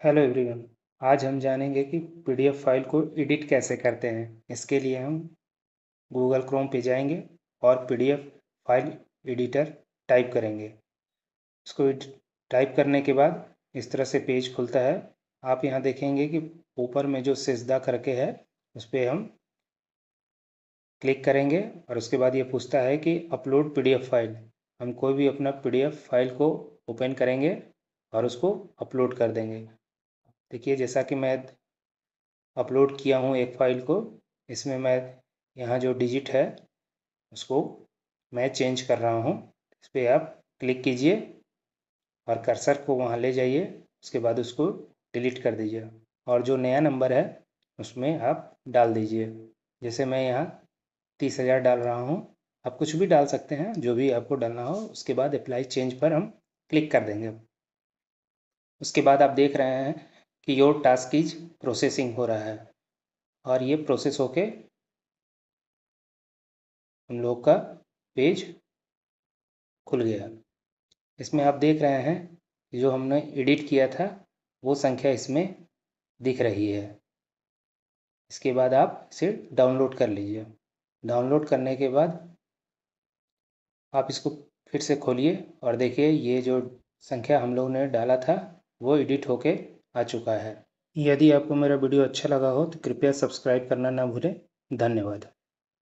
Hello everyone आज हम जानेंगे कि पीडीएफ फ़ाइल को एडिट कैसे करते हैं। इसके लिए हम गूगल क्रोम पे जाएँगे और पीडीएफ फ़ाइल एडिटर टाइप करेंगे। इसको टाइप करने के बाद इस तरह से पेज खुलता है। आप यहाँ देखेंगे कि ऊपर में जो सिजदा करके है, उस पर हम क्लिक करेंगे और उसके बाद ये पूछता है कि अपलोड पीडीएफ फ़ाइल हम कोई भी अपना पीडीएफ फ़ाइल को ओपन करेंगे और उसको अपलोड कर देंगे। देखिए, जैसा कि मैं अपलोड किया हूँ एक फ़ाइल को, इसमें मैं यहाँ जो डिजिट है, उसको मैं चेंज कर रहा हूँ। इस पर आप क्लिक कीजिए और कर्सर को वहाँ ले जाइए, उसके बाद उसको डिलीट कर दीजिए और जो नया नंबर है, उसमें आप डाल दीजिए। जैसे मैं यहाँ तीस हज़ार डाल रहा हूँ, आप कुछ भी डाल सकते हैं, जो भी आपको डालना हो, उसके बाद अप्लाई चेंज पर हम क्लिक कर देंगे। उसके बाद आप देख रहे हैं कि योर टास्क इज़ प्रोसेसिंग हो रहा है। और ये प्रोसेस होके हम लोग का पेज खुल गया। इसमें आप देख रहे हैं जो हमने एडिट किया था, वो संख्या इसमें दिख रही है। इसके बाद आप इसे डाउनलोड कर लीजिए। डाउनलोड करने के बाद आप इसको फिर से खोलिए और देखिए, ये जो संख्या हम लोगों ने डाला था, वो एडिट होके आ चुका है। यदि आपको मेरा वीडियो अच्छा लगा हो तो कृपया सब्सक्राइब करना ना भूलें। धन्यवाद।